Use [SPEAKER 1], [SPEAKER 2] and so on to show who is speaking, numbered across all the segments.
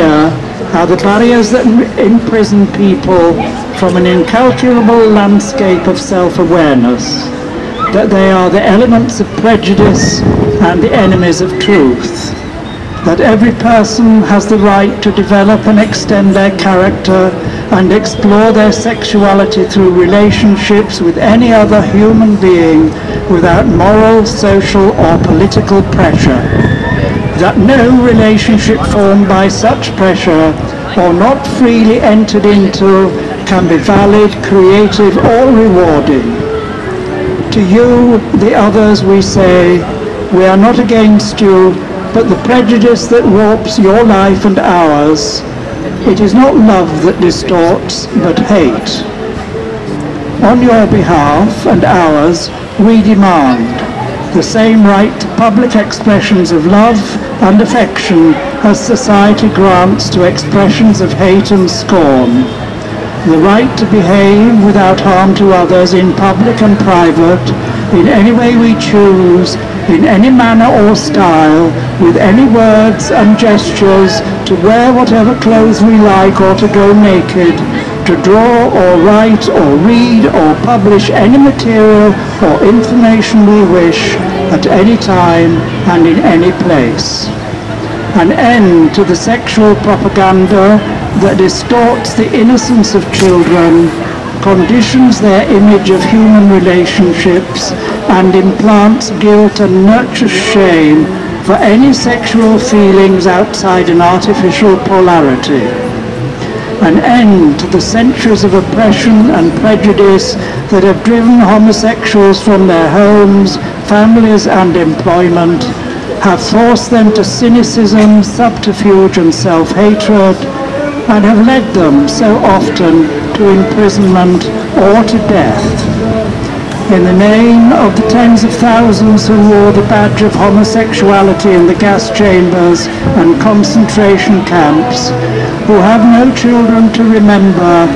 [SPEAKER 1] are the barriers that imprison people from an incalculable landscape of self-awareness, that they are the elements of prejudice and the enemies of truth, that every person has the right to develop and extend their character and explore their sexuality through relationships with any other human being without moral, social or political pressure. That no relationship formed by such pressure or not freely entered into can be valid, creative or rewarding. To you, the others, we say, we are not against you, but the prejudice that warps your life and ours it is not love that distorts, but hate. On your behalf and ours, we demand the same right to public expressions of love and affection as society grants to expressions of hate and scorn. The right to behave without harm to others in public and private, in any way we choose, in any manner or style, with any words and gestures, to wear whatever clothes we like or to go naked, to draw or write or read or publish any material or information we wish at any time and in any place. An end to the sexual propaganda that distorts the innocence of children conditions their image of human relationships and implants guilt and nurtures shame for any sexual feelings outside an artificial polarity. An end to the centuries of oppression and prejudice that have driven homosexuals from their homes, families and employment, have forced them to cynicism, subterfuge and self-hatred, and have led them so often to imprisonment or to death. In the name of the tens of thousands who wore the badge of homosexuality in the gas chambers and concentration camps, who have no children to remember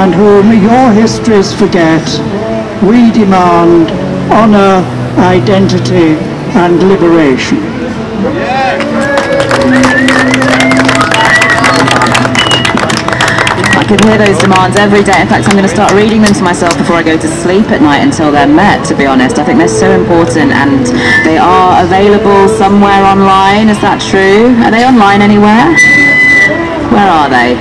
[SPEAKER 1] and whom your histories forget, we demand honor, identity and liberation.
[SPEAKER 2] Could hear those demands every day. In fact, I'm going to start reading them to myself before I go to sleep at night until they're met, to be honest. I think they're so important and they are available somewhere online. Is that true? Are they online anywhere? Where are they?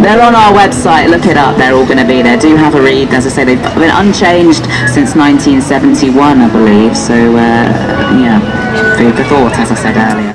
[SPEAKER 2] They're on our website, look it up, they're all going to be there. Do have a read. As I say, they've been unchanged since 1971, I believe. So, uh, yeah, food for thought, as I said earlier.